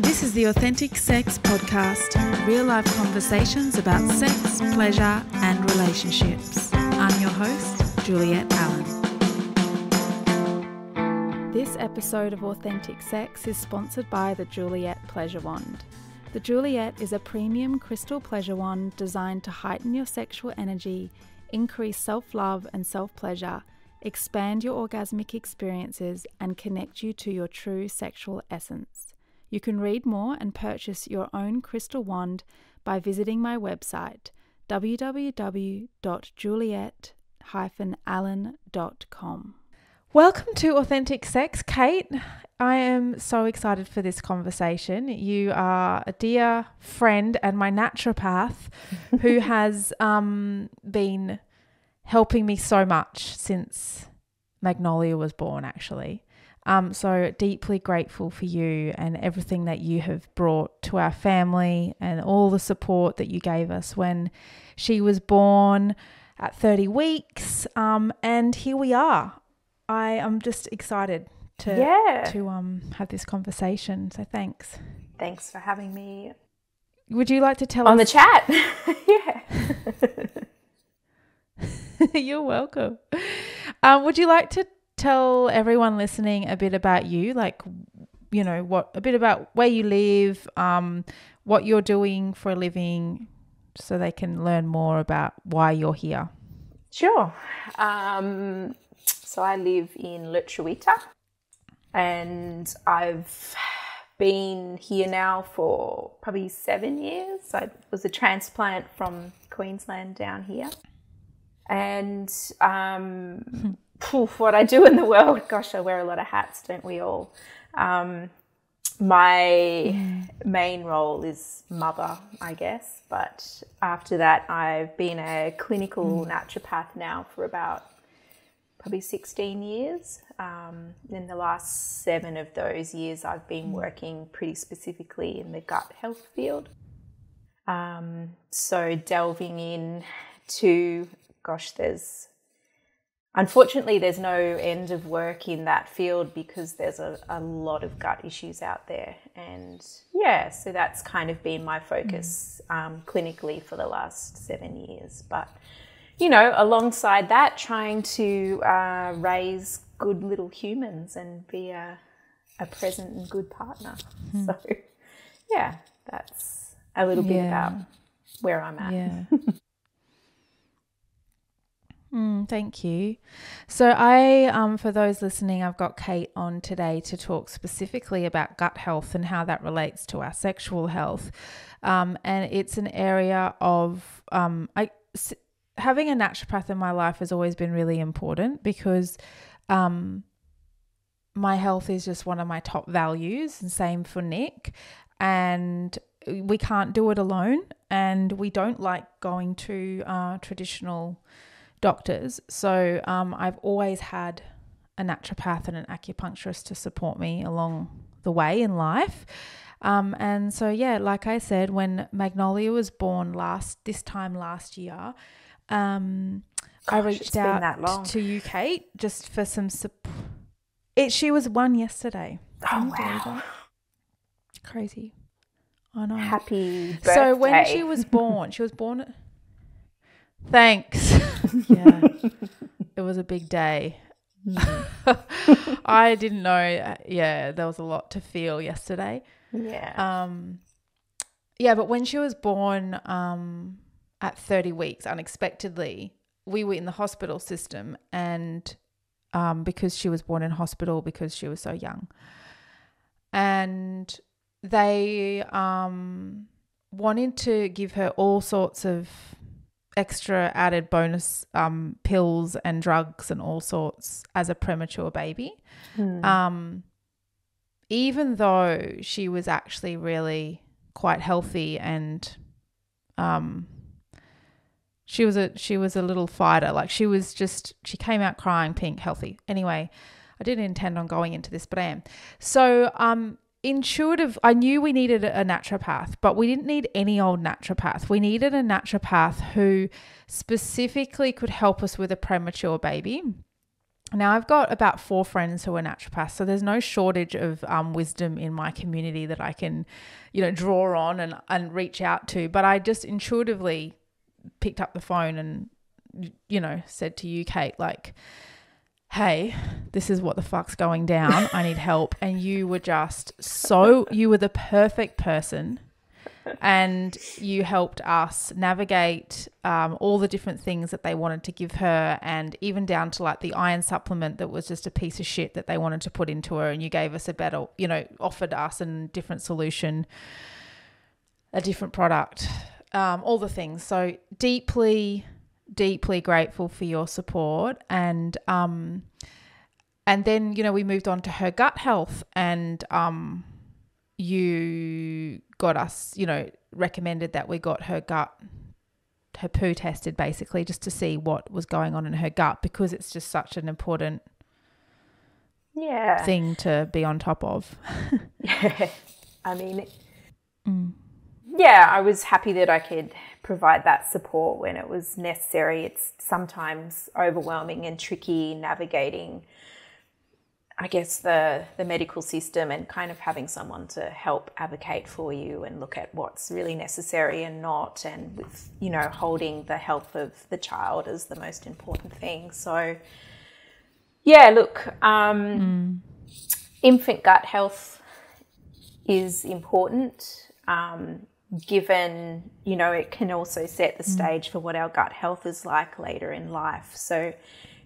This is the Authentic Sex Podcast, real life conversations about sex, pleasure, and relationships. I'm your host, Juliet Allen. This episode of Authentic Sex is sponsored by the Juliet Pleasure Wand. The Juliet is a premium crystal pleasure wand designed to heighten your sexual energy, increase self love and self pleasure, expand your orgasmic experiences, and connect you to your true sexual essence. You can read more and purchase your own crystal wand by visiting my website www.juliet-allen.com. Welcome to Authentic Sex, Kate. I am so excited for this conversation. You are a dear friend and my naturopath who has um, been helping me so much since Magnolia was born, actually. Um, so deeply grateful for you and everything that you have brought to our family and all the support that you gave us when she was born at 30 weeks. Um, and here we are. I am just excited to Yeah. to um have this conversation. So thanks. Thanks for having me Would you like to tell us on the chat. yeah. You're welcome. Um, would you like to tell everyone listening a bit about you, like you know what a bit about where you live, um, what you're doing for a living, so they can learn more about why you're here. Sure. Um, so I live in Lutruwita and I've been here now for probably seven years. I was a transplant from Queensland down here. And um, poof, what I do in the world, gosh, I wear a lot of hats, don't we all? Um, my main role is mother, I guess. But after that, I've been a clinical naturopath now for about probably 16 years. Um, in the last seven of those years, I've been working pretty specifically in the gut health field. Um, so delving in to, gosh, there's unfortunately there's no end of work in that field because there's a, a lot of gut issues out there. And yeah, so that's kind of been my focus um, clinically for the last seven years. But you know, alongside that, trying to uh, raise good little humans and be a, a present and good partner. So, yeah, that's a little bit about where I'm at. Yeah. Mm, thank you. So I, um, for those listening, I've got Kate on today to talk specifically about gut health and how that relates to our sexual health. Um, and it's an area of um, I s- having a naturopath in my life has always been really important because um, my health is just one of my top values, and same for Nick. And we can't do it alone, and we don't like going to uh, traditional doctors. So um, I've always had a naturopath and an acupuncturist to support me along the way in life. Um, and so yeah, like I said, when Magnolia was born last this time last year, um, I reached out to you, Kate, just for some support. It she was one yesterday. Oh, Can you believe wow. Crazy. I know. Happy birthday. So when she was born, she was born. Thanks. yeah, it was a big day. I didn't know. uh, Yeah, there was a lot to feel yesterday. yeah. Um, yeah, but when she was born, um, at 30 weeks, unexpectedly, we were in the hospital system, and um, because she was born in hospital because she was so young, and they um wanted to give her all sorts of extra added bonus um pills and drugs and all sorts as a premature baby Hmm. um, even though she was actually really quite healthy and um, she was a she was a little fighter. Like she was just she came out crying, pink, healthy. Anyway, I didn't intend on going into this, but I am. So um, intuitive. I knew we needed a naturopath, but we didn't need any old naturopath. We needed a naturopath who specifically could help us with a premature baby now I've got about four friends who are naturopaths, so there's no shortage of um, wisdom in my community that I can, you know, draw on and and reach out to. But I just intuitively picked up the phone and, you know, said to you, Kate, like, hey, this is what the fuck's going down. I need help. And you were just so, you were the perfect person and you helped us navigate um, all the different things that they wanted to give her, and even down to like the iron supplement that was just a piece of shit that they wanted to put into her. And you gave us a better, you know, offered us a different solution, a different product, um, all the things. So deeply, deeply grateful for your support and. Um, and then you know we moved on to her gut health and um, you got us, you know, recommended that we got her gut, her poo tested basically just to see what was going on in her gut because it's just such an important yeah thing to be on top of. yeah. I mean, mm. Yeah, I was happy that I could provide that support when it was necessary. It's sometimes overwhelming and tricky navigating I guess the the medical system and kind of having someone to help advocate for you and look at what's really necessary and not, and with you know holding the health of the child as the most important thing. So, yeah, look, um, mm. infant gut health is important. Um, given you know it can also set the mm. stage for what our gut health is like later in life. So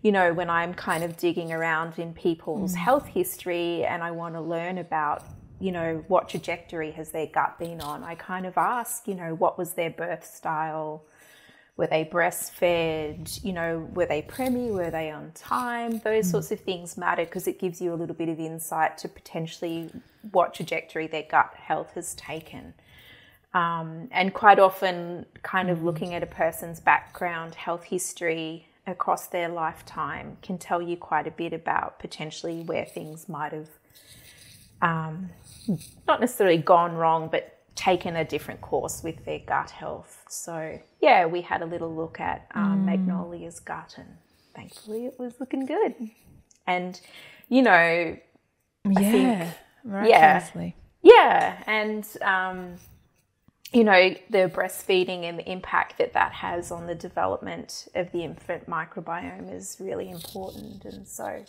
you know, when I'm kind of digging around in people's mm. health history and I want to learn about, you know, what trajectory has their gut been on, I kind of ask, you know, what was their birth style? Were they breastfed? You know, were they preemie? Were they on time? Those mm. sorts of things matter because it gives you a little bit of insight to potentially what trajectory their gut health has taken. Um, and quite often, kind of mm. looking at a person's background, health history, across their lifetime can tell you quite a bit about potentially where things might have um, not necessarily gone wrong, but taken a different course with their gut health. So, yeah, we had a little look at um, mm. Magnolia's gut, and thankfully it was looking good. And, you know, yeah, think, yeah, yeah, and um, you know, the breastfeeding and the impact that that has on the development of the infant microbiome is really important. And so,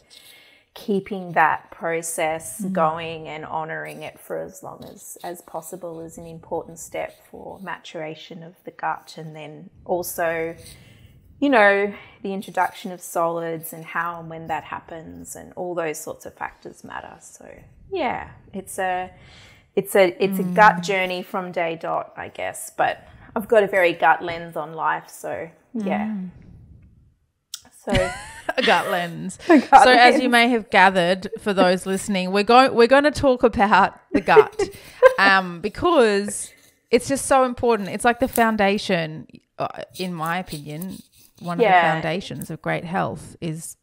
keeping that process mm-hmm. going and honoring it for as long as, as possible is an important step for maturation of the gut. And then also, you know, the introduction of solids and how and when that happens, and all those sorts of factors matter. So, yeah, it's a it's a it's a gut mm. journey from day dot, I guess. But I've got a very gut lens on life, so yeah. Mm. So a gut lens. A gut so lens. as you may have gathered, for those listening, we're going we're going to talk about the gut, um, because it's just so important. It's like the foundation, uh, in my opinion. One yeah. of the foundations of great health is,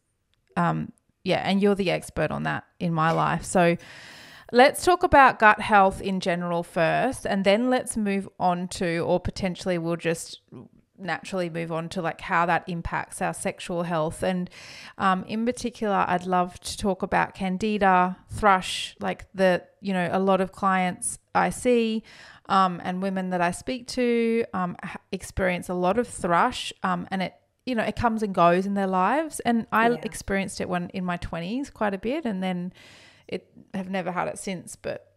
um, yeah, and you're the expert on that in my life. So Let's talk about gut health in general first, and then let's move on to, or potentially we'll just naturally move on to like how that impacts our sexual health. And um, in particular, I'd love to talk about candida, thrush, like the, you know, a lot of clients I see um, and women that I speak to um, experience a lot of thrush um, and it, you know, it comes and goes in their lives. And I yeah. experienced it when in my 20s quite a bit. And then it have never had it since. But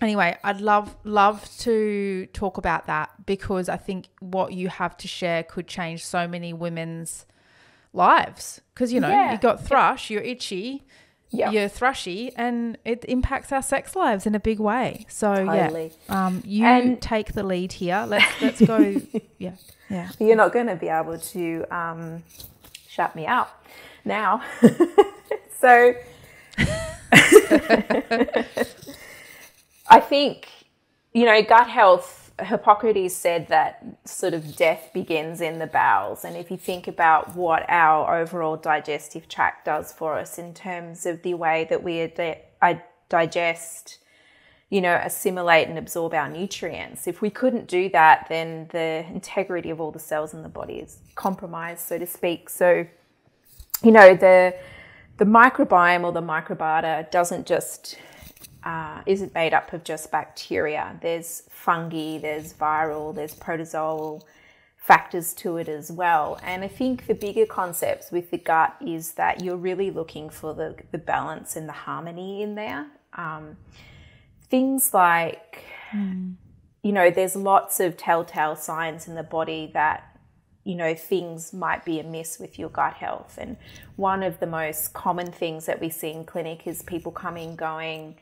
anyway, I'd love love to talk about that because I think what you have to share could change so many women's lives. Because you know, yeah. you got thrush, you're itchy. Yep. You're thrushy, and it impacts our sex lives in a big way. So totally. yeah, um, you and take the lead here. Let's let's go. yeah, yeah. You're not going to be able to um, shut me out now. so I think, you know, gut health, Hippocrates said that sort of death begins in the bowels. And if you think about what our overall digestive tract does for us in terms of the way that we ad- digest, you know, assimilate and absorb our nutrients, if we couldn't do that, then the integrity of all the cells in the body is compromised, so to speak. So, you know, the the microbiome or the microbiota doesn't just uh, isn't made up of just bacteria. There's fungi, there's viral, there's protozoal factors to it as well. And I think the bigger concepts with the gut is that you're really looking for the, the balance and the harmony in there. Um, things like, mm. you know, there's lots of telltale signs in the body that you know, things might be amiss with your gut health. And one of the most common things that we see in clinic is people coming going,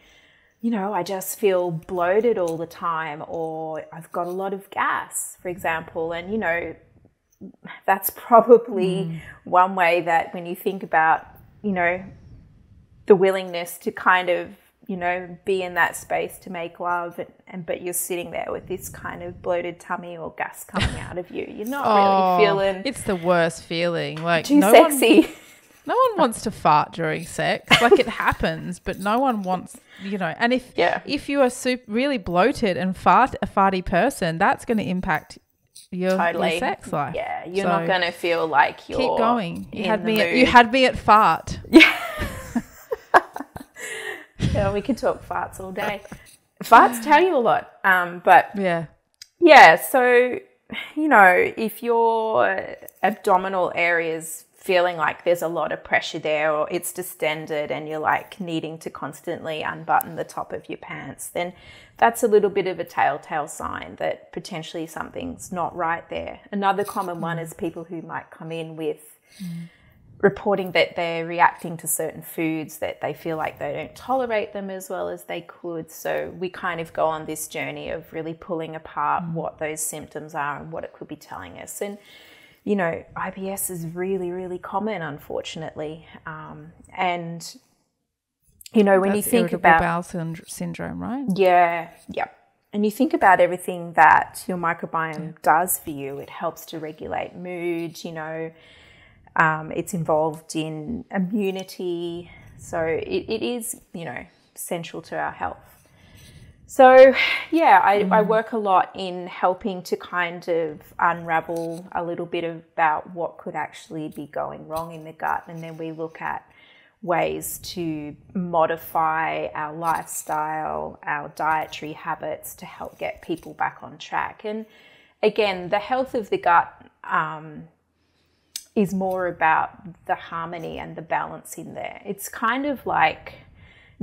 you know, I just feel bloated all the time, or I've got a lot of gas, for example. And, you know, that's probably mm. one way that when you think about, you know, the willingness to kind of you know, be in that space to make love, and, and, but you're sitting there with this kind of bloated tummy or gas coming out of you. You're not oh, really feeling. It's the worst feeling. Like too no sexy. One, no one wants to fart during sex. Like it happens, but no one wants, you know. And if yeah. if you are super, really bloated and fart a farty person, that's going to impact your, totally. your sex life. Yeah, you're so not going to feel like you're. Keep going. You had me. At, you had me at fart. Yeah. Yeah, we could talk farts all day. Farts tell you a lot. Um, but yeah, yeah. So you know, if your abdominal areas feeling like there's a lot of pressure there or it's distended and you're like needing to constantly unbutton the top of your pants, then that's a little bit of a telltale sign that potentially something's not right there. Another common one is people who might come in with mm reporting that they're reacting to certain foods that they feel like they don't tolerate them as well as they could. So we kind of go on this journey of really pulling apart mm. what those symptoms are and what it could be telling us. And you know, IBS is really, really common, unfortunately. Um, and you know, when That's you think about bowel syndrome, right? Yeah, yeah. And you think about everything that your microbiome yeah. does for you. It helps to regulate mood. You know, um, it's involved in immunity. So it, it is, you know, central to our health. So, yeah, I, mm. I, work a lot in helping to kind of unravel a little bit about what could actually be going wrong in the gut. And then we look at ways to modify our lifestyle, our dietary habits to help get people back on track. And again, the health of the gut um, is more about the harmony and the balance in there. It's kind of like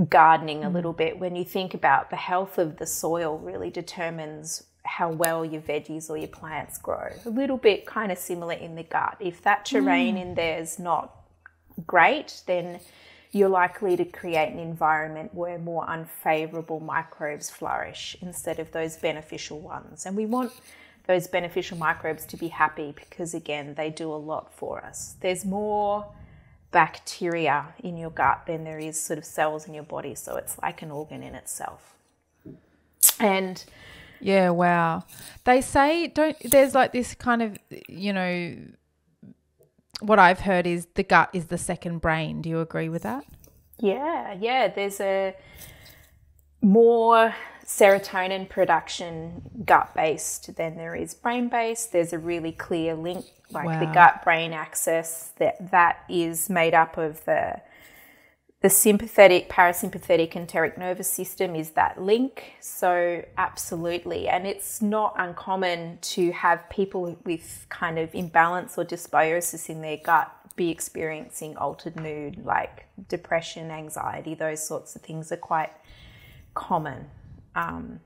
gardening a mm. little bit when you think about the health of the soil really determines how well your veggies or your plants grow. A little bit kind of similar in the gut. If that terrain mm. in there is not great, then you're likely to create an environment where more unfavorable microbes flourish instead of those beneficial ones. And we want those beneficial microbes to be happy because, again, they do a lot for us. There's more bacteria in your gut than there is sort of cells in your body, so it's like an organ in itself. And yeah, wow. They say don't there's like this kind of you know what I've heard is the gut is the second brain. Do you agree with that? Yeah, yeah. There's a more serotonin production gut based then there is brain based. There's a really clear link, like wow. the gut brain axis that that is made up of the the sympathetic, parasympathetic, enteric nervous system is that link. So, absolutely. And it's not uncommon to have people with kind of imbalance or dysbiosis in their gut be experiencing altered mood, like depression, anxiety, those sorts of things are quite common. Um,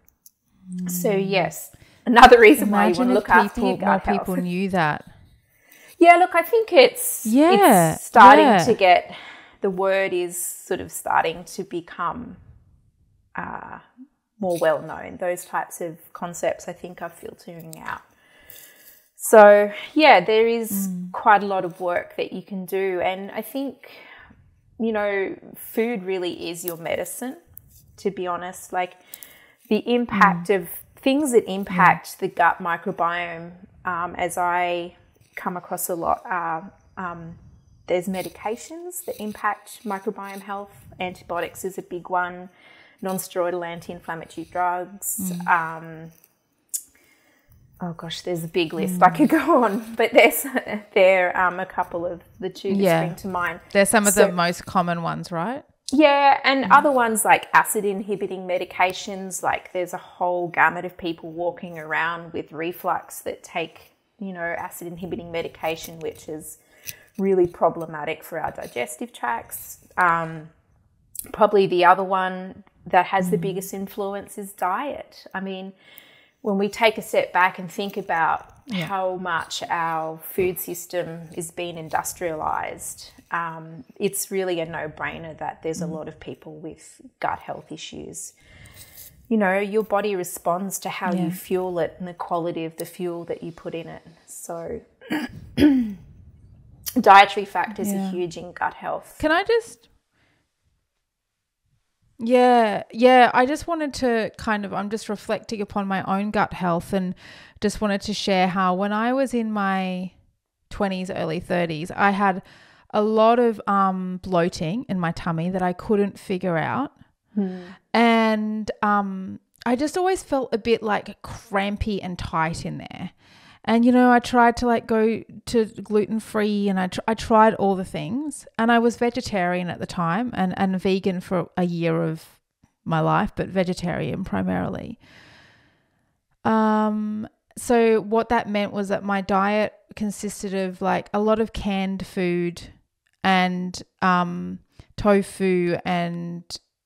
mm. So yes, another reason Imagine why you want to look people, after your gut more health. people knew that. Yeah, look, I think it's yeah it's starting yeah. to get the word is sort of starting to become uh, more well known. Those types of concepts, I think, are filtering out. So yeah, there is mm. quite a lot of work that you can do, and I think you know, food really is your medicine. To be honest, like the impact mm. of things that impact the gut microbiome, um, as I come across a lot, are um, there's medications that impact microbiome health. Antibiotics is a big one. Non-steroidal anti-inflammatory drugs. Mm. Um, oh gosh, there's a big list. Mm. I could go on, but there's there um a couple of the two that yeah. spring to mind. They're some of so, the most common ones, right? Yeah, and mm. other ones like acid inhibiting medications. Like there's a whole gamut of people walking around with reflux that take you know acid inhibiting medication, which is really problematic for our digestive tracts. Um, probably the other one that has mm. the biggest influence is diet. I mean when we take a step back and think about yeah. how much our food system is being industrialized, um, it's really a no brainer that there's mm. a lot of people with gut health issues. You know, your body responds to how yeah. you fuel it and the quality of the fuel that you put in it. So, dietary factors yeah. are huge in gut health. Can I just yeah, yeah. I just wanted to kind of, I'm just reflecting upon my own gut health and just wanted to share how when I was in my 20s, early 30s, I had a lot of um, bloating in my tummy that I couldn't figure out. Hmm. And um, I just always felt a bit like crampy and tight in there. And you know, I tried to like go to gluten free, and I tr- I tried all the things, and I was vegetarian at the time, and and vegan for a year of my life, but vegetarian primarily. Um, so what that meant was that my diet consisted of like a lot of canned food and um tofu and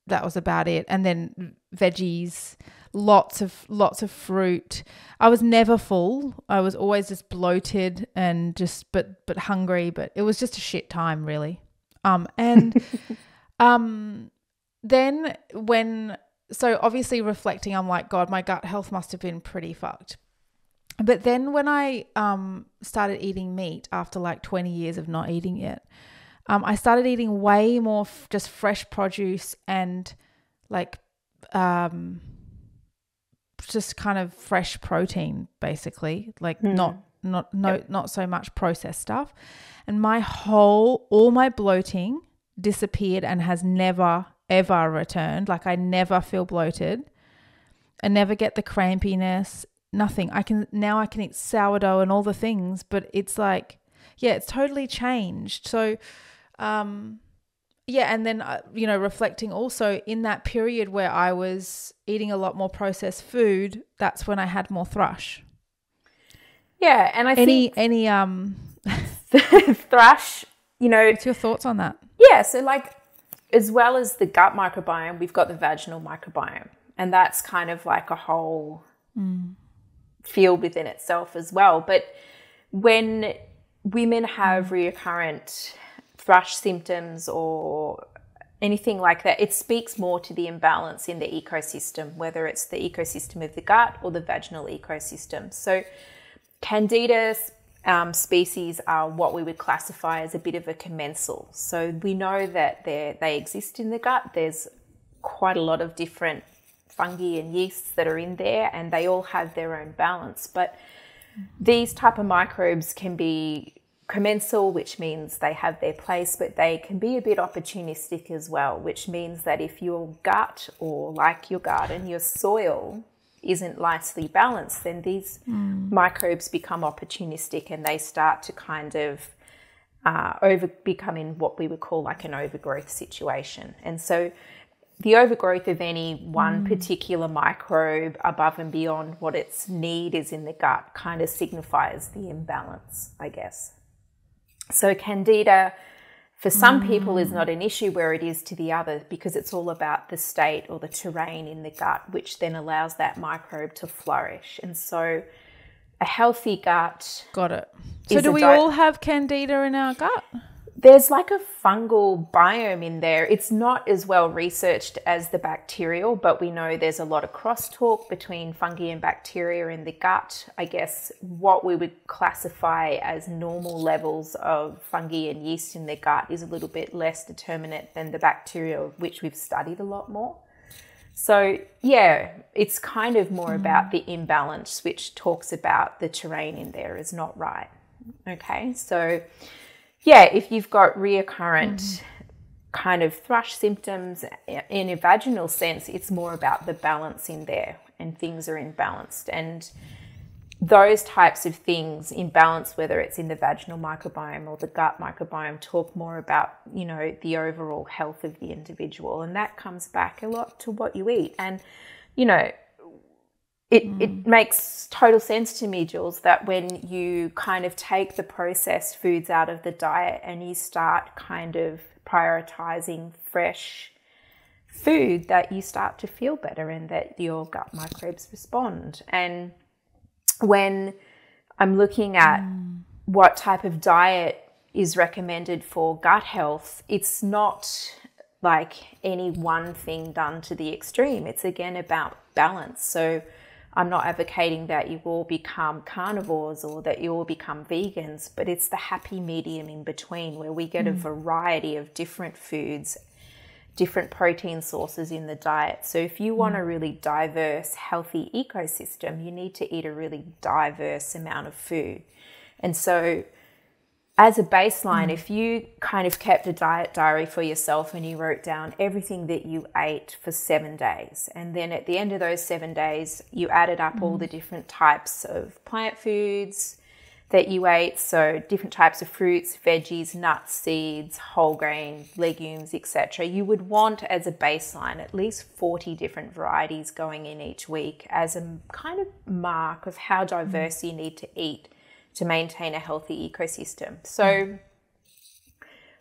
that was about it and then veggies lots of lots of fruit. I was never full. I was always just bloated and just but but hungry, but it was just a shit time really. Um and um then when so obviously reflecting I'm like god, my gut health must have been pretty fucked. But then when I um started eating meat after like 20 years of not eating it, um I started eating way more f- just fresh produce and like um just kind of fresh protein basically. Like mm. not not no yep. not so much processed stuff. And my whole all my bloating disappeared and has never ever returned. Like i never feel bloated. I never get the crampiness nothing. I can now i can eat sourdough and all the things but it's like yeah it's totally changed. So um yeah, and then uh, you know, reflecting also in that period where I was eating a lot more processed food, that's when I had more thrush. Yeah, and I any think any um thrush, you know, what's your thoughts on that? Yeah, so like as well as the gut microbiome, we've got the vaginal microbiome, and that's kind of like a whole mm. field within itself as well. But when women have mm. recurrent thrush symptoms or anything like that, it speaks more to the imbalance in the ecosystem, whether it's the ecosystem of the gut or the vaginal ecosystem. So, Candida um, species are what we would classify as a bit of a commensal. So, we know that they exist in the gut. There's quite a lot of different fungi and yeasts that are in there, and they all have their own balance. But these type of microbes can be commensal, which means they have their place, but they can be a bit opportunistic as well, which means that if your gut or like your garden, your soil isn't nicely balanced, then these mm. microbes become opportunistic and they start to kind of uh, over become in what we would call like an overgrowth situation. And so the overgrowth of any one mm. particular microbe above and beyond what its need is in the gut kind of signifies the imbalance, I guess. So, candida for some mm. people is not an issue where it is to the other because it's all about the state or the terrain in the gut, which then allows that microbe to flourish. And so, a healthy gut. Got it. So, do we all have candida in our gut? There's like a fungal biome in there. It's not as well researched as the bacterial, but we know there's a lot of crosstalk between fungi and bacteria in the gut. I guess what we would classify as normal levels of fungi and yeast in the gut is a little bit less determinate than the bacterial, which we've studied a lot more. So, yeah, it's kind of more mm. about the imbalance, which talks about the terrain in there is not right. Okay, so yeah, if you've got reoccurrent mm. kind of thrush symptoms in a vaginal sense, it's more about the balance in there and things are imbalanced. And those types of things in balance, whether it's in the vaginal microbiome or the gut microbiome, talk more about, you know, the overall health of the individual. And that comes back a lot to what you eat. And, you know, it, mm. it makes total sense to me, Jules, that when you kind of take the processed foods out of the diet and you start kind of prioritizing fresh food, that you start to feel better and that your gut microbes respond. And when I'm looking at mm. what type of diet is recommended for gut health, it's not like any one thing done to the extreme. It's again about balance. So I'm not advocating that you all become carnivores or that you all become vegans, but it's the happy medium in between where we get mm. a variety of different foods different protein sources in the diet. So, if you want a mm. really diverse, healthy ecosystem, you need to eat a really diverse amount of food. And so, as a baseline, mm. if you kind of kept a diet diary for yourself and you wrote down everything that you ate for seven days, and then at the end of those seven days, you added up mm. all the different types of plant foods, that you ate. So, different types of fruits, veggies, nuts, seeds, whole grain, legumes, etc. You would want as a baseline at least 40 different varieties going in each week as a kind of mark of how diverse mm. you need to eat to maintain a healthy ecosystem. So, mm.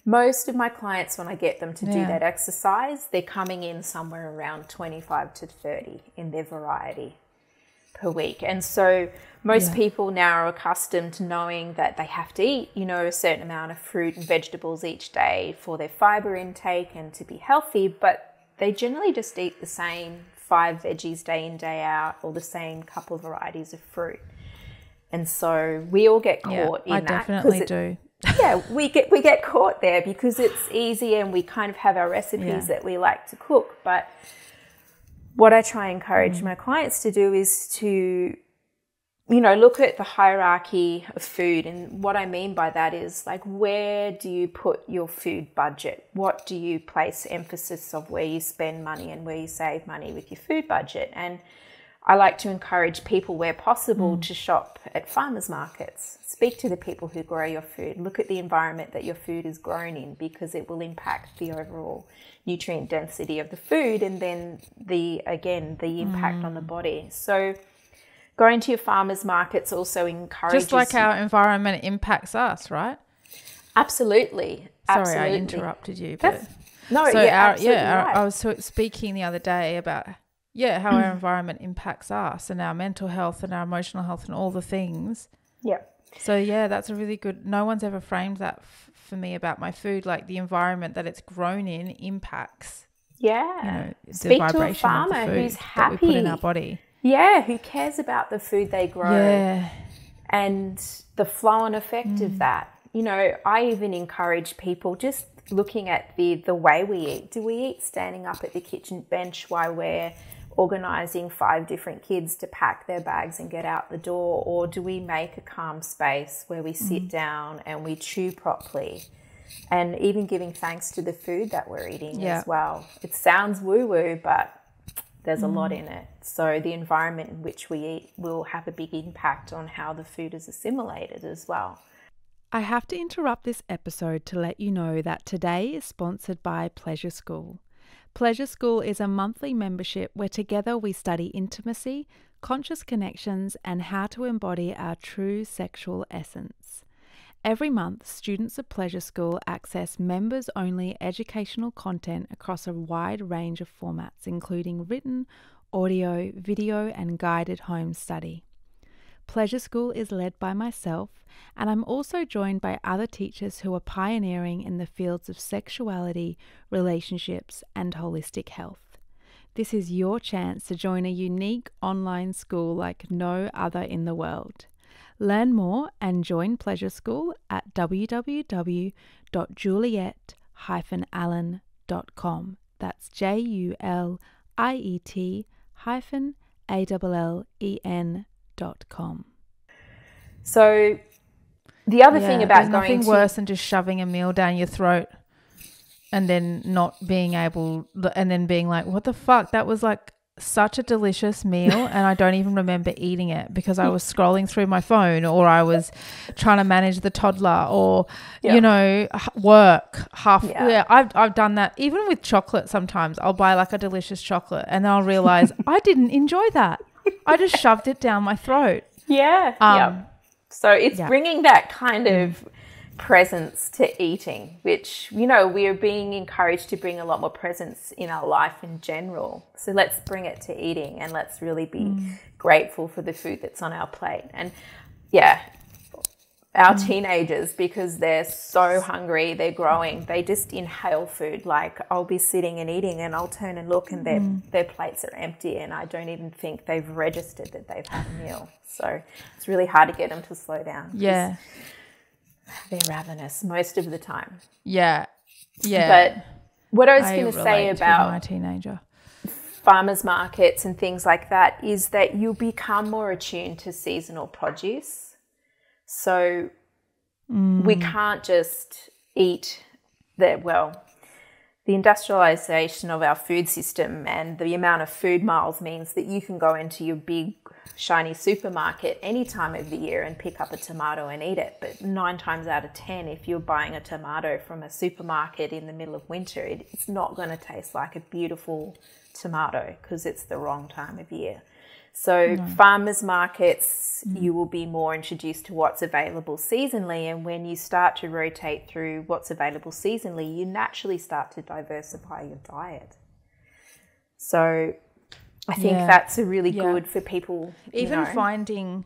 most of my clients, when I get them to yeah. do that exercise, they're coming in somewhere around 25 to 30 in their variety per week. And so most yeah. people now are accustomed to knowing that they have to eat, you know, a certain amount of fruit and vegetables each day for their fiber intake and to be healthy, but they generally just eat the same five veggies day in, day out, or the same couple of varieties of fruit. And so we all get caught yeah, in I that. I definitely it, do. yeah, we get we get caught there because it's easy and we kind of have our recipes yeah. that we like to cook, but what I try and encourage mm. my clients to do is to, you know, look at the hierarchy of food. And what I mean by that is like, where do you put your food budget? What do you place emphasis of where you spend money and where you save money with your food budget? And I like to encourage people where possible mm. to shop at farmers markets. Speak to the people who grow your food. Look at the environment that your food is grown in because it will impact the overall nutrient density of the food and then the again the impact mm. on the mm. body. So going to your farmers markets also encourages just like our environment impacts us, right? Absolutely. Sorry, absolutely. I interrupted you. But no, so yeah, our, yeah. Right. I was speaking the other day about yeah how our environment impacts us and our mental health and our emotional health and all the things. Yeah. So yeah, that's a really good. No one's ever framed that f- for me about my food, like the environment that it's grown in impacts. Yeah. You know, Speak to a farmer who's happy. we put in our body. Yeah, who cares about the food they grow. Yeah. And the flow and effect mm. of that. You know, I even encourage people just looking at the the way we eat. Do we eat standing up at the kitchen bench while we're organizing five different kids to pack their bags and get out the door? Or do we make a calm space where we sit mm. down and we chew properly? And even giving thanks to the food that we're eating yeah. as well. It sounds woo woo, but there's mm. a lot mm. in it. So the environment in which we eat will have a big impact on how the food is assimilated as well. I have to interrupt this episode to let you know that today is sponsored by Pleasure School. Pleasure School is a monthly membership where together we study intimacy, conscious connections, and how to embody our true sexual essence. Every month, students of Pleasure School access members only educational content across a wide range of formats, including written, audio, video, and guided home study. Pleasure School is led by myself, and I'm also joined by other teachers who are pioneering in the fields of sexuality, relationships, and holistic health. This is your chance to join a unique online school like no other in the world. Learn more and join Pleasure School at www.juliet-allen.com. That's J U L I E T hyphen A L L E N com. So the other yeah, thing about going nothing to... worse than just shoving a meal down your throat and then not being able and then being like what the fuck that was like such a delicious meal and I don't even remember eating it because I was scrolling through my phone or I was trying to manage the toddler or Yeah. you know work half Yeah. yeah. I've I've done that even with chocolate sometimes I'll buy like a delicious chocolate and then I'll realize I didn't enjoy that I just shoved it down my throat Yeah. Um, yeah. So it's yeah. bringing that kind of presence to eating, which, you know, we are being encouraged to bring a lot more presence in our life in general. So let's bring it to eating and let's really be Mm. grateful for the food that's on our plate. And yeah, our Mm. teenagers, because they're so hungry, they're growing, they just inhale food. Like I'll be sitting and eating and I'll turn and look and their, Mm. their plates are empty and I don't even think they've registered that they've had a meal. So it's really hard to get them to slow down. yeah They're ravenous most of the time. yeah yeah But what I was going to say about my teenager farmers markets and things like that is that you'll become more attuned to seasonal produce. So we mm. can't just eat that well the industrialization of our food system and the amount of food miles means that you can go into your big shiny supermarket any time of the year and pick up a tomato and eat it. But nine times out of ten if you're buying a tomato from a supermarket in the middle of winter it's not going to taste like a beautiful tomato because it's the wrong time of year so farmers markets, you will be more introduced to what's available seasonally, and when you start to rotate through what's available seasonally, you naturally start to diversify your diet. So, I think Yeah. that's a really Yeah. good for people. even know. finding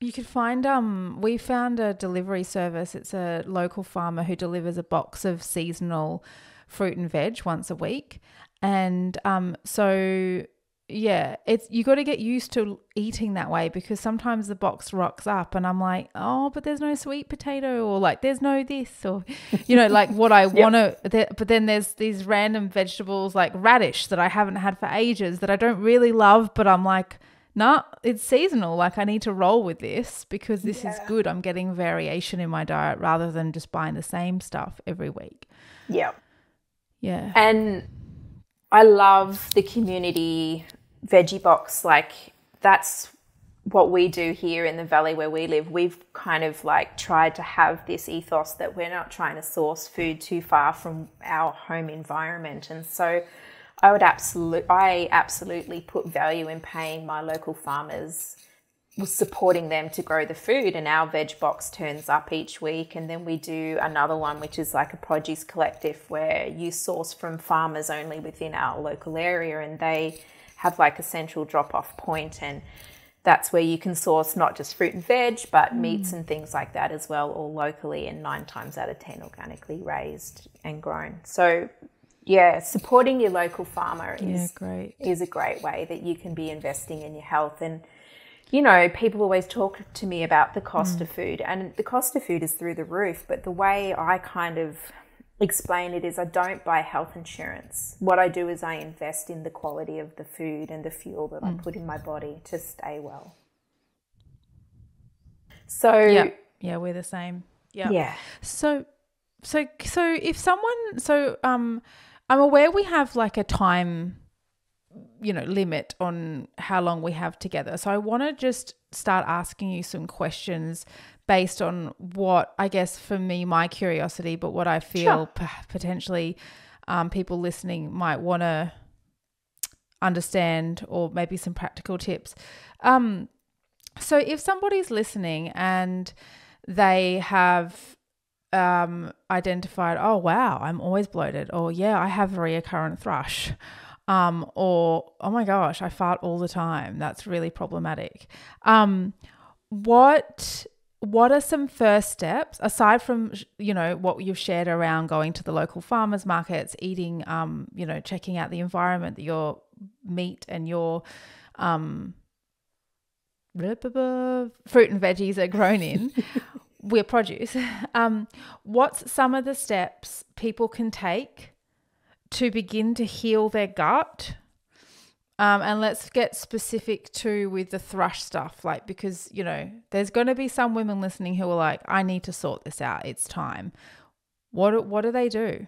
you could find um we found a delivery service it's a local farmer who delivers a box of seasonal fruit and veg once a week and um so yeah it's you got to get used to eating that way because sometimes the box rocks up and i'm like oh but there's no sweet potato or like there's no this or you know like what i want to but then there's these random vegetables like radish that i haven't had for ages that i don't really love but i'm like nah it's seasonal like i need to roll with this because this is good. I'm getting variation in my diet rather than just buying the same stuff every week. Yeah. yeah. And I love the community veggie box. Like that's what we do here in the valley where we live. We've kind of like tried to have this ethos that we're not trying to source food too far from our home environment. And so I would absolutely I absolutely put value in paying my local farmers was supporting them to grow the food and our veg box turns up each week and then we do another one which is like a produce collective where you source from farmers only within our local area and they have like a central drop off point and that's where you can source not just fruit and veg but mm. meats and things like that as well all locally and 9 times out of 10 organically raised and grown so yeah supporting your local farmer is yeah great is a great way that you can be investing in your health. And, you know, people always talk to me about the cost mm. of food, and the cost of food is through the roof. But the way I kind of explain it is I don't buy health insurance. What I do is I invest in the quality of the food and the fuel that I put in my body to stay well. So, yeah yeah we're the same yeah yeah. So, so, so if someone, so, um, I'm aware we have like a time, you know, limit on how long we have together. So I want to just start asking you some questions based on what I guess for me, my curiosity, but what I feel p- potentially, um, people listening might want to understand or maybe some practical tips. Um, so if somebody's listening and they have um, identified, oh wow, I'm always bloated, or yeah, I have a recurrent thrush, um, or oh my gosh, I fart all the time. That's really problematic. Um, what what are some first steps aside from you know what you've shared around going to the local farmers markets, eating, um, you know, checking out the environment that your meat and your um, fruit and veggies are grown in. we're produce. Um, what's some of the steps people can take to begin to heal their gut? Um, and let's get specific too with the thrush stuff, like because you know there's going to be some women listening who are like, "I need to sort this out. It's time." What what do they do?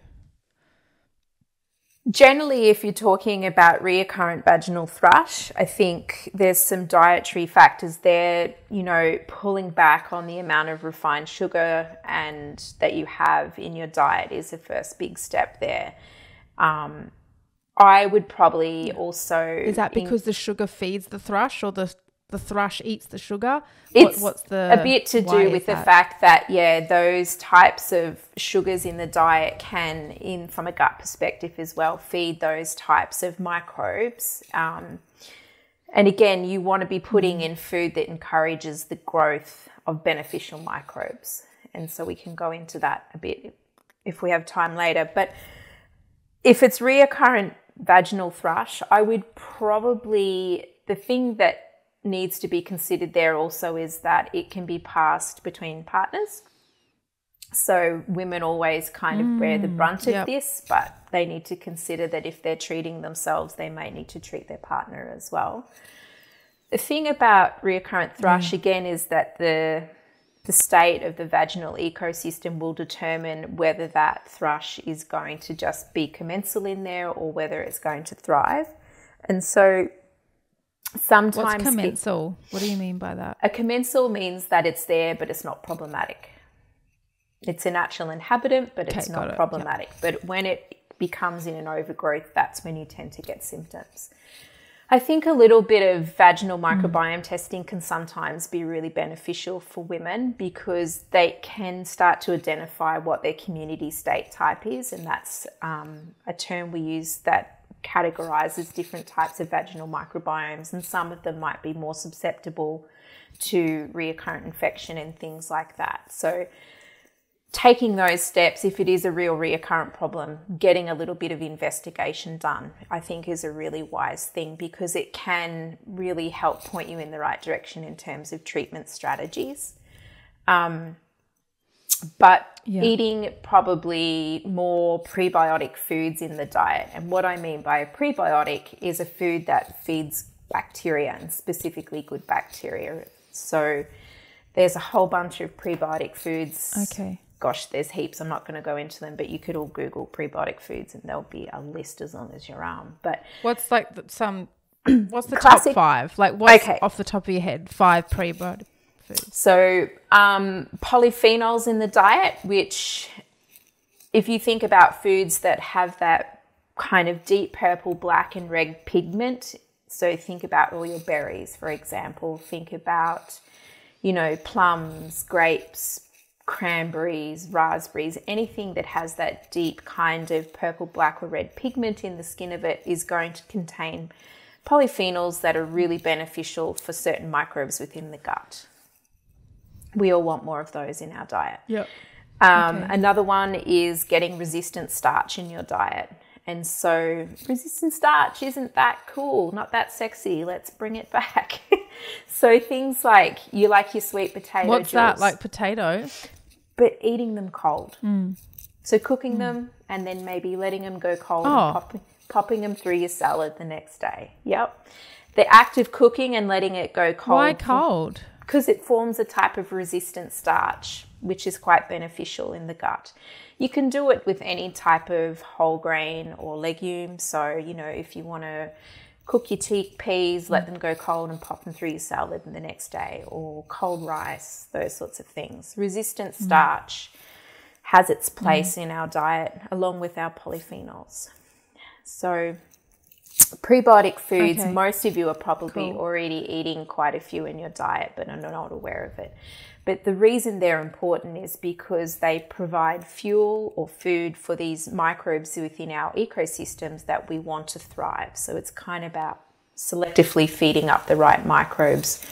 Generally, if you're talking about recurrent vaginal thrush, I think there's some dietary factors there, you know, pulling back on the amount of refined sugar and that you have in your diet is the first big step there. Um, I would probably also. Is that because the sugar feeds the thrush or the the thrush eats the sugar? It's what, what's the a bit to do with the fact that yeah, those types of sugars in the diet can, in from a gut perspective as well, feed those types of microbes. Um, and again, you want to be putting mm. in food that encourages the growth of beneficial microbes. And so we can go into that a bit if we have time later. But if it's recurrent vaginal thrush, I would probably the thing that needs to be considered there also is that it can be passed between partners. So women always kind of mm, bear the brunt of yep. this, but they need to consider that if they're treating themselves, they may need to treat their partner as well. The thing about recurrent thrush mm. again is that the the state of the vaginal ecosystem will determine whether that thrush is going to just be commensal in there or whether it's going to thrive. And so sometimes What's commensal? It, what do you mean by that? A commensal means that it's there, but it's not problematic. It's a natural inhabitant, but it's okay, not it. problematic. Yep. But when it becomes in an overgrowth, that's when you tend to get symptoms. I think a little bit of vaginal mm. microbiome mm. testing can sometimes be really beneficial for women because they can start to identify what their community state type is, and that's um, a term we use that categorizes different types of vaginal microbiomes, and some of them might be more susceptible to recurrent infection and things like that. So, taking those steps, if it is a real recurrent problem, getting a little bit of investigation done, I think is a really wise thing because it can really help point you in the right direction in terms of treatment strategies. Um, but yeah. eating probably more prebiotic foods in the diet. And what I mean by a prebiotic is a food that feeds bacteria and specifically good bacteria. So there's a whole bunch of prebiotic foods. Okay. Gosh, there's heaps. I'm not going to go into them, but you could all Google prebiotic foods and there'll be a list as long as your arm. But what's like some? What's the Classic, top five? Like what's okay. off the top of your head? Five prebiotic foods? So, um, polyphenols in the diet, which, if you think about foods that have that kind of deep purple, black, and red pigment, so think about all your berries, for example, think about, you know, plums, grapes, cranberries, raspberries, anything that has that deep kind of purple, black, or red pigment in the skin of it is going to contain polyphenols that are really beneficial for certain microbes within the gut we all want more of those in our diet. Yep. Um, okay. Another one is getting resistant starch in your diet. And so, resistant starch isn't that cool, not that sexy. Let's bring it back. so, things like you like your sweet potato. What's juice, that, like potatoes? But eating them cold. Mm. So, cooking mm. them and then maybe letting them go cold oh. and pop, popping them through your salad the next day. Yep. The act of cooking and letting it go cold. Why cold? because it forms a type of resistant starch, which is quite beneficial in the gut. You can do it with any type of whole grain or legume. So, you know, if you want to cook your chickpeas, let them go cold and pop them through your salad the next day, or cold rice, those sorts of things. Resistant mm. starch mm. has its place mm. in our diet along with our polyphenols. So, Prebiotic foods, okay. most of you are probably cool. already eating quite a few in your diet, but are not aware of it. But the reason they're important is because they provide fuel or food for these microbes within our ecosystems that we want to thrive. So it's kind of about selectively feeding up the right microbes.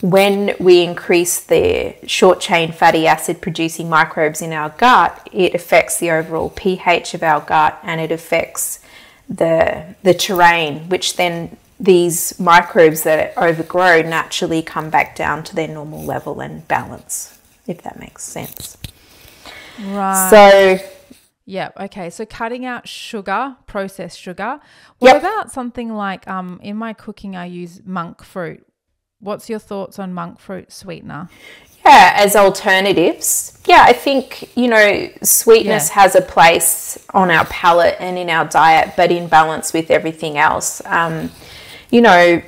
When we increase the short chain fatty acid producing microbes in our gut, it affects the overall pH of our gut and it affects the the terrain, which then these microbes that overgrow naturally come back down to their normal level and balance, if that makes sense. Right. So yeah. Okay. So cutting out sugar, processed sugar. What yep. about something like um in my cooking I use monk fruit, What's your thoughts on monk fruit sweetener? Yeah, as alternatives. Yeah, I think, you know, sweetness yeah. has a place on our palate and in our diet, but in balance with everything else. Um, you know,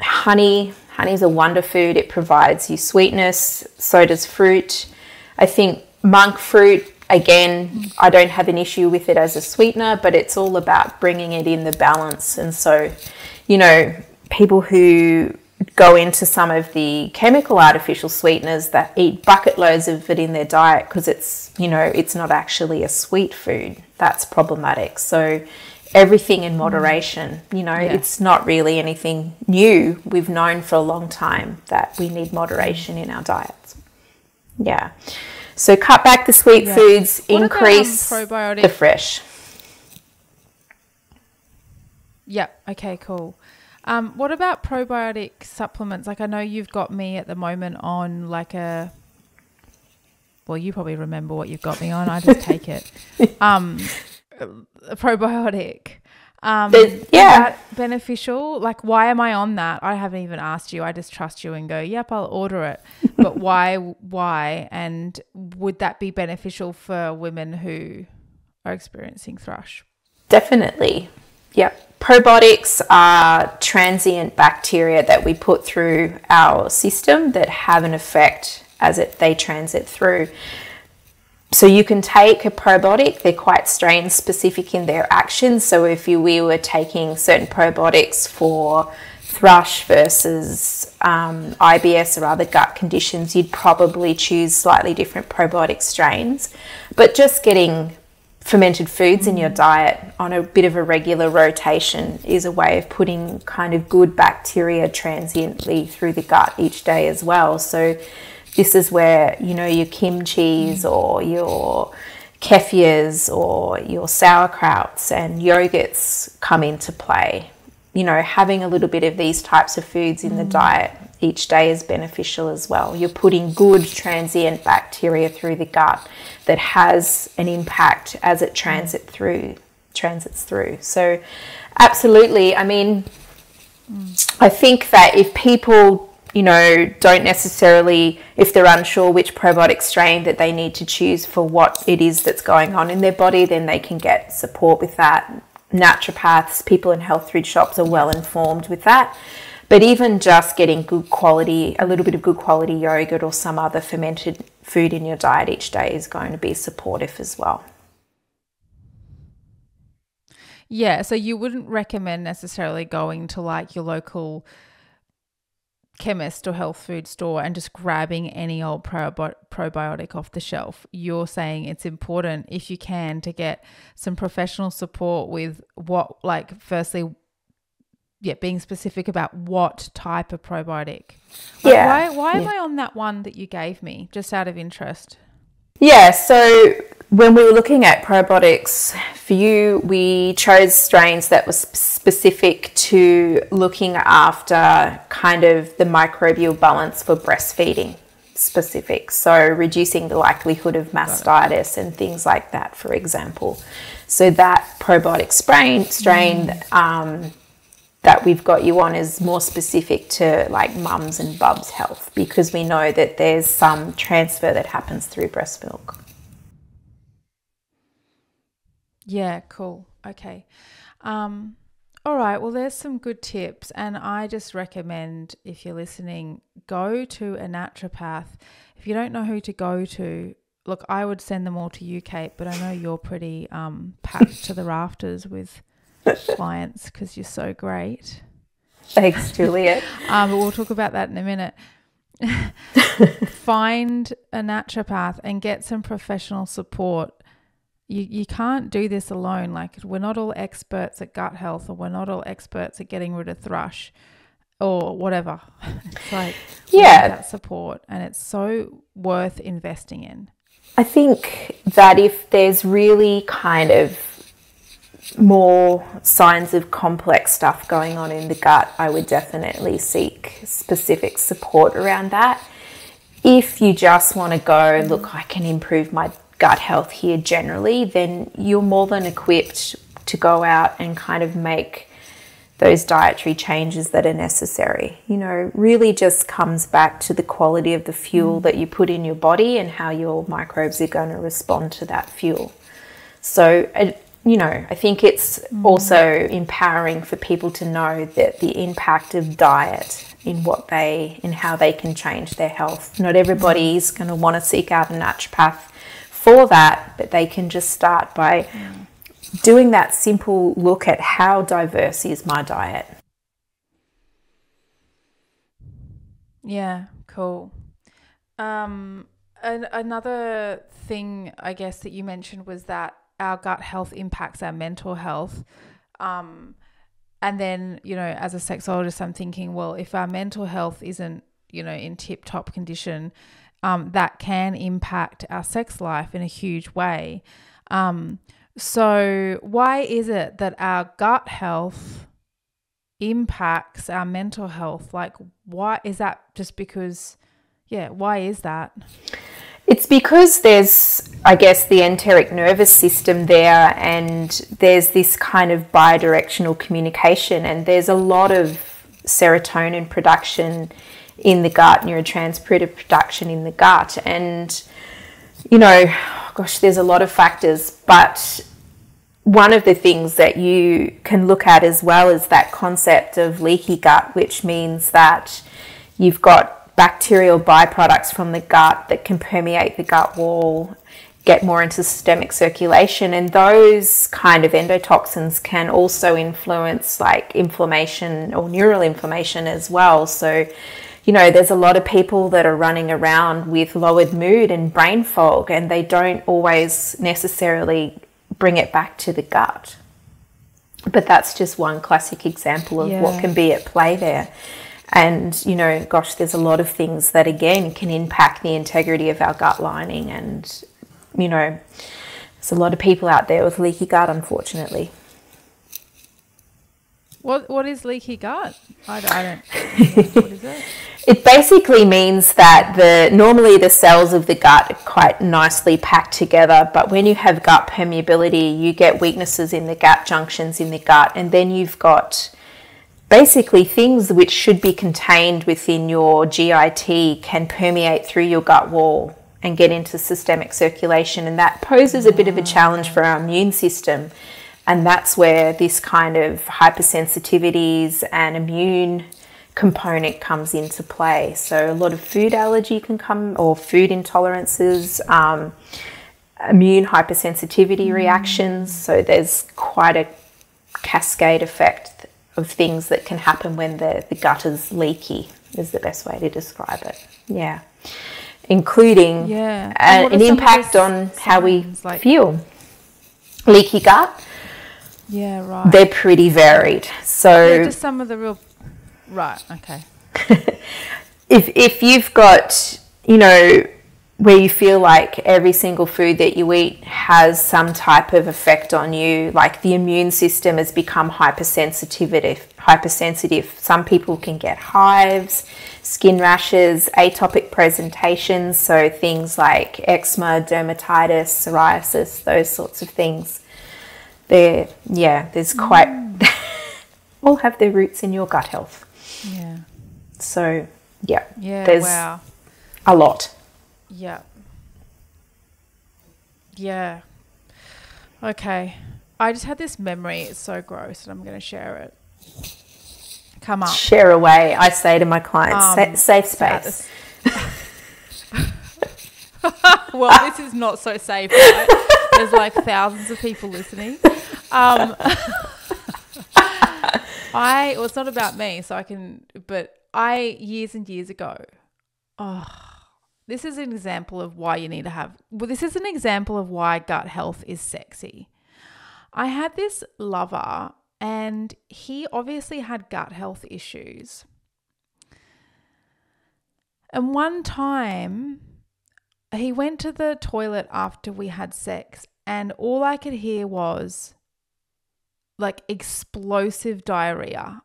honey, honey is a wonder food. It provides you sweetness, so does fruit. I think monk fruit, again, I don't have an issue with it as a sweetener, but it's all about bringing it in the balance. And so, you know, people who go into some of the chemical artificial sweeteners that eat bucket loads of it in their diet because it's you know it's not actually a sweet food that's problematic so everything in moderation you know yeah. it's not really anything new we've known for a long time that we need moderation in our diets yeah so cut back the sweet yeah. foods what increase about, um, probiotic? the fresh yep okay cool um, what about probiotic supplements? Like I know you've got me at the moment on like a well, you probably remember what you've got me on. I just take it. Um, a probiotic. Um, yeah. beneficial? Like, why am I on that? I haven't even asked you. I just trust you and go, yep, I'll order it. But why? Why? And would that be beneficial for women who are experiencing thrush? Definitely. Yep. Probiotics are transient bacteria that we put through our system that have an effect as it they transit through. So you can take a probiotic, they're quite strain specific in their actions. So if you, we were taking certain probiotics for thrush versus um, IBS or other gut conditions, you'd probably choose slightly different probiotic strains. But just getting fermented foods in your diet on a bit of a regular rotation is a way of putting kind of good bacteria transiently through the gut each day as well. So this is where, you know, your kimchi's or your kefirs or your sauerkrauts and yogurts come into play. You know, having a little bit of these types of foods in the mm. diet each day is beneficial as well. You're putting good transient bacteria through the gut that has an impact as it transit through transits through. So absolutely, I mean I think that if people you know, don't necessarily, if they're unsure which probiotic strain that they need to choose for what it is that's going on in their body, then they can get support with that. Naturopaths, people in health food shops are well informed with that. But even just getting good quality, a little bit of good quality yogurt or some other fermented food in your diet each day is going to be supportive as well. Yeah, so you wouldn't recommend necessarily going to like your local chemist or health food store and just grabbing any old probiotic off the shelf. You're saying it's important if you can to get some professional support with what like firstly yeah, being specific about what type of probiotic. Like yeah. Why, why yeah. am I on that one that you gave me, just out of interest? Yeah, so when we were looking at probiotics for you, we chose strains that were specific to looking after kind of the microbial balance for breastfeeding specific. So reducing the likelihood of mastitis and things like that, for example. So that probiotic strain, strain mm. um, that we've got you on is more specific to like mums and bubs health because we know that there's some transfer that happens through breast milk. Yeah, cool. Okay. Um, all right. Well, there's some good tips. And I just recommend if you're listening, go to a naturopath. If you don't know who to go to, look, I would send them all to you, Kate, but I know you're pretty um, packed to the rafters with clients because you're so great. Thanks, Juliet. um, but we'll talk about that in a minute. Find a naturopath and get some professional support. You, you can't do this alone. Like, we're not all experts at gut health, or we're not all experts at getting rid of thrush or whatever. It's like, yeah, that support, and it's so worth investing in. I think that if there's really kind of more signs of complex stuff going on in the gut, I would definitely seek specific support around that. If you just want to go, look, I can improve my gut health here generally, then you're more than equipped to go out and kind of make those dietary changes that are necessary. You know, really just comes back to the quality of the fuel mm. that you put in your body and how your microbes are going to respond to that fuel. So, you know, I think it's mm. also empowering for people to know that the impact of diet in what they in how they can change their health. Not everybody is going to want to seek out a naturopath for that, but they can just start by doing that simple look at how diverse is my diet. Yeah, cool. Um, an- another thing, I guess, that you mentioned was that our gut health impacts our mental health. Um, and then, you know, as a sexologist, I'm thinking, well, if our mental health isn't, you know, in tip top condition, um, that can impact our sex life in a huge way. Um, so, why is it that our gut health impacts our mental health? Like, why is that just because, yeah, why is that? It's because there's, I guess, the enteric nervous system there, and there's this kind of bidirectional communication, and there's a lot of serotonin production in the gut, neurotransmitter production in the gut, and you know, gosh, there's a lot of factors, but one of the things that you can look at as well is that concept of leaky gut, which means that you've got bacterial byproducts from the gut that can permeate the gut wall, get more into systemic circulation, and those kind of endotoxins can also influence like inflammation or neural inflammation as well. So, you know, there's a lot of people that are running around with lowered mood and brain fog, and they don't always necessarily bring it back to the gut. But that's just one classic example of yeah. what can be at play there. And, you know, gosh, there's a lot of things that, again, can impact the integrity of our gut lining. And, you know, there's a lot of people out there with leaky gut, unfortunately. What What is leaky gut? I don't. I don't what is it? It basically means that the normally the cells of the gut are quite nicely packed together, but when you have gut permeability, you get weaknesses in the gut junctions in the gut, and then you've got basically things which should be contained within your GIT can permeate through your gut wall and get into systemic circulation, and that poses a bit of a mm. challenge for our immune system. And that's where this kind of hypersensitivities and immune component comes into play. So a lot of food allergy can come, or food intolerances, um, immune hypersensitivity mm. reactions. So there's quite a cascade effect of things that can happen when the, the gut is leaky, is the best way to describe it. Yeah. Including yeah. A, an impact on how we like? feel. Leaky gut. Yeah, right. They're pretty varied. So yeah, just some of the real Right. Okay. if if you've got you know where you feel like every single food that you eat has some type of effect on you, like the immune system has become hypersensitive. Hypersensitive. Some people can get hives, skin rashes, atopic presentations, so things like eczema, dermatitis, psoriasis, those sorts of things. There, yeah, there's quite. Mm. all have their roots in your gut health. Yeah. So, yeah. Yeah. There's wow. a lot. Yeah. Yeah. Okay. I just had this memory. It's so gross, and I'm going to share it. Come up. Share away. I say to my clients, um, safe space. well, this is not so safe. Right? There's like thousands of people listening. Um, I well, it's not about me, so I can. But I years and years ago, oh, this is an example of why you need to have. Well, this is an example of why gut health is sexy. I had this lover, and he obviously had gut health issues. And one time, he went to the toilet after we had sex, and all I could hear was like explosive diarrhea.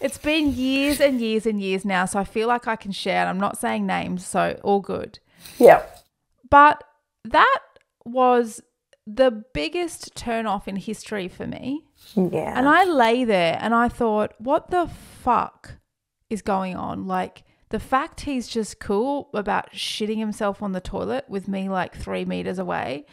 it's been years and years and years now, so I feel like I can share. And I'm not saying names, so all good. Yeah. But that was the biggest turn off in history for me. Yeah. And I lay there and I thought, what the fuck is going on? Like, the fact he's just cool about shitting himself on the toilet with me like three meters away,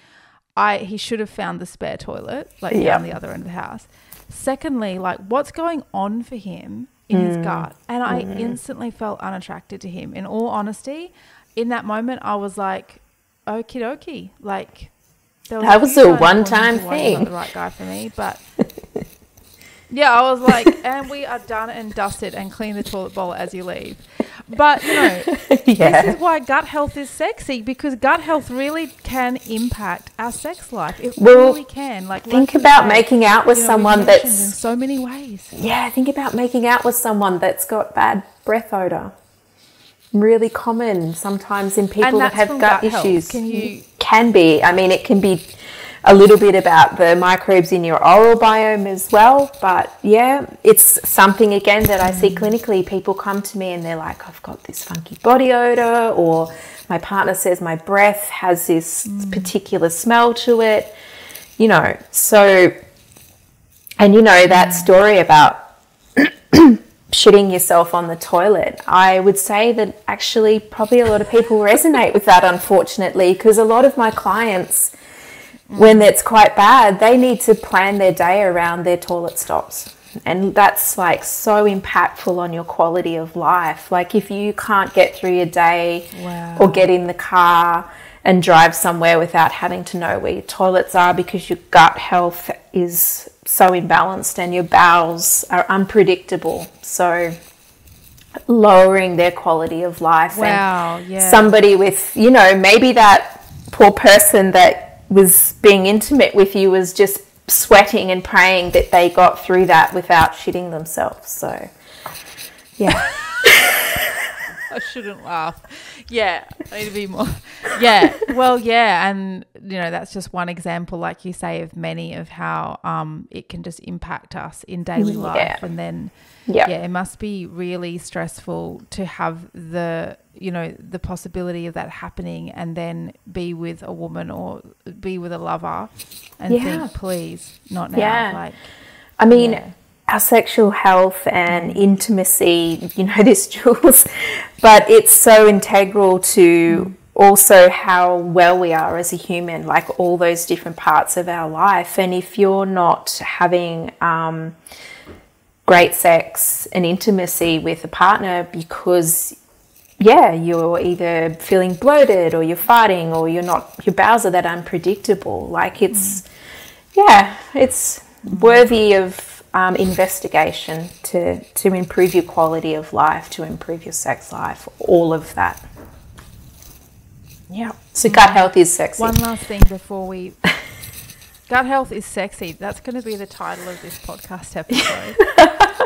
I he should have found the spare toilet like Yeah. down the other end of the house. Secondly, like what's going on for him in Mm. his gut? And I instantly felt unattracted to him. In all honesty, in that moment, I was like, okie dokie. Like, there That was a one-time thing. The right guy for me, but yeah, I was like, and we are done and dusted and clean the toilet bowl as you leave. But you know, yeah. this is why gut health is sexy because gut health really can impact our sex life. It Well, really can. Like think about making out with you know, someone that's- in so many ways. Yeah, think about making out with someone that's got bad breath odor. Really common sometimes in people that have gut, gut issues. Can you- Can be. I mean, it can be a little bit about the microbes in your oral biome as well. But yeah, it's something again that I see clinically. People come to me and they're like, I've got this funky body odor, or my partner says my breath has this Mm. particular smell to it. You know, so and you know that story about shitting yourself on the toilet. I would say that actually probably a lot of people resonate with that unfortunately because a lot of my clients when it's quite bad, they need to plan their day around their toilet stops. And that's like so impactful on your quality of life. Like if you can't get through your day Wow. or get in the car and drive somewhere without having to know where your toilets are because your gut health is so imbalanced and your bowels are unpredictable. So lowering their quality of life Wow, and yeah. somebody with you know maybe that poor person that was being intimate with you was just sweating and praying that they got through that without shitting themselves so yeah I shouldn't laugh. Yeah, I need to be more. Yeah, well, yeah, and you know that's just one example, like you say, of many of how um it can just impact us in daily life, Yeah. and then yeah yeah, it must be really stressful to have the you know the possibility of that happening, and then be with a woman or be with a lover, and Yeah. think, please, not now. Yeah. Like, I mean, Yeah. our sexual health and intimacy, you know this, Jules, but it's so integral to also how well we are as a human, like all those different parts of our life. And if you're not having um, great sex and intimacy with a partner because yeah, you're either feeling bloated or you're farting or you're not, your bowels are that unpredictable. Like it's, yeah, it's worthy of um, investigation to, to improve your quality of life, to improve your sex life, all of that. Yeah. So gut health is sexy. One last thing before we. Gut health is sexy. That's going to be the title of this podcast episode.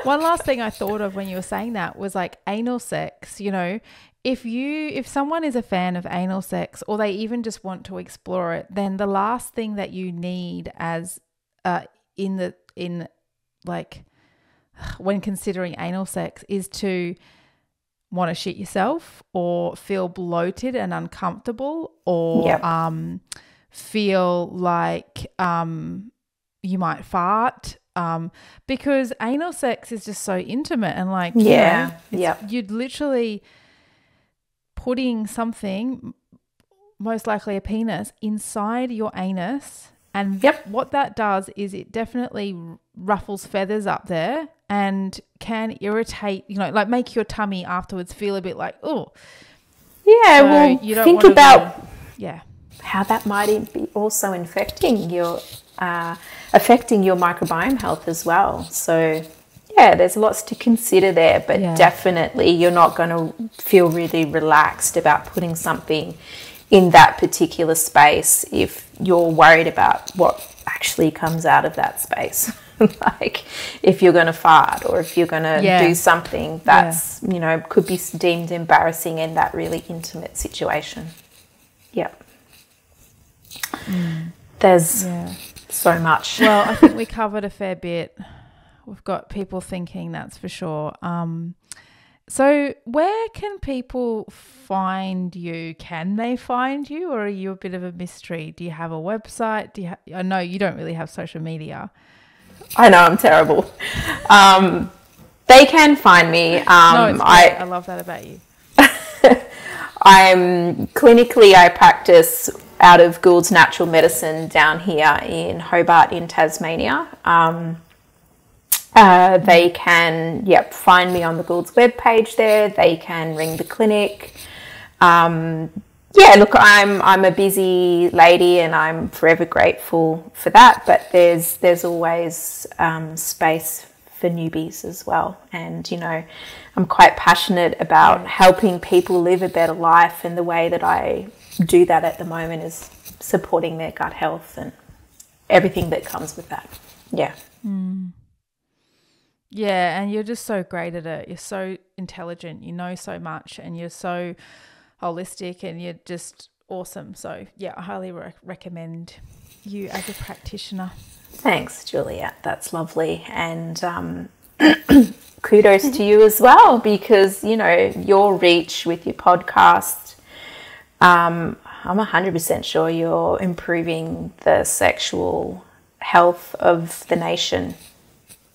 One last thing I thought of when you were saying that was like anal sex. You know, if you if someone is a fan of anal sex or they even just want to explore it, then the last thing that you need as uh in the in like when considering anal sex is to want to shit yourself or feel bloated and uncomfortable or Yep. um feel like um you might fart um because anal sex is just so intimate and like you Yeah, know, it's- yep. you'd literally putting something most likely a penis inside your anus and Yep. what that does is it definitely ruffles feathers up there and can irritate you know like make your tummy afterwards feel a bit like oh yeah, so well, you don't think about go- yeah how that might be also infecting your uh, affecting your microbiome health as well. So yeah, there's lots to consider there, but Yeah. definitely you're not going to feel really relaxed about putting something in that particular space if you're worried about what actually comes out of that space. like if you're going to fart or if you're going to Yeah. do something that's you know could be deemed embarrassing in that really intimate situation. Yep. There's yeah so much. well i think we covered a fair bit we've got people thinking that's for sure um So, where can people find you? Can they find you, or are you a bit of a mystery? Do you have a website? Do you? Ha- I know you don't really have social media. I know I'm terrible. Um, they can find me. Um, no, I. I love that about you. I'm clinically I practice out of Gould's Natural Medicine down here in Hobart in Tasmania. Um, uh, they can, yep, find me on the Gould's webpage there. They can ring the clinic. Um, yeah, look, I'm I'm a busy lady, and I'm forever grateful for that. But there's there's always um, space for newbies as well, and you know, I'm quite passionate about helping people live a better life, and the way that I do that at the moment is supporting their gut health and everything that comes with that. Yeah. Mm. Yeah, and you're just so great at it. You're so intelligent. You know so much, and you're so holistic, and you're just awesome. So yeah, I highly re- recommend you as a practitioner. Thanks, Juliet. That's lovely, and um, kudos to you as well because you know your reach with your podcast. Um, I'm 100% sure you're improving the sexual health of the nation.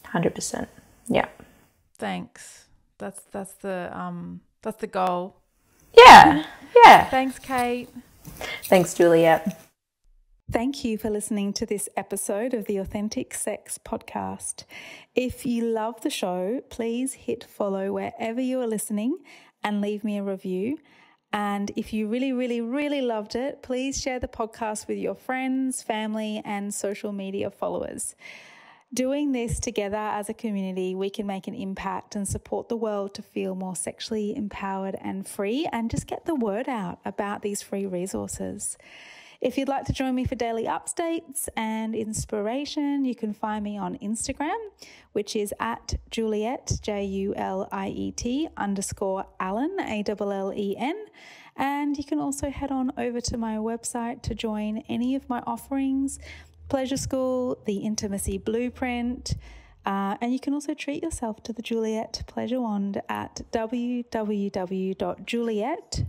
100%. Yeah. Thanks. That's that's the um that's the goal. Yeah. Yeah. Thanks, Kate. Thanks, Juliet. Thank you for listening to this episode of the Authentic Sex Podcast. If you love the show, please hit follow wherever you are listening and leave me a review. And if you really, really, really loved it, please share the podcast with your friends, family, and social media followers. Doing this together as a community, we can make an impact and support the world to feel more sexually empowered and free, and just get the word out about these free resources. If you'd like to join me for daily updates and inspiration, you can find me on Instagram, which is at Juliet, J U L I E T underscore Allen, A L L E N. And you can also head on over to my website to join any of my offerings Pleasure School, the Intimacy Blueprint. Uh, and you can also treat yourself to the Juliet Pleasure Wand at www.juliet,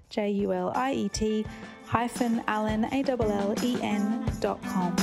J U L I E T, hyphen Allen, A L L E N dot com.